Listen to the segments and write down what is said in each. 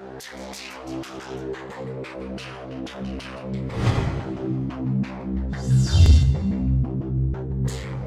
Thank you.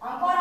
Agora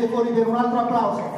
venite fuori per un altro applauso.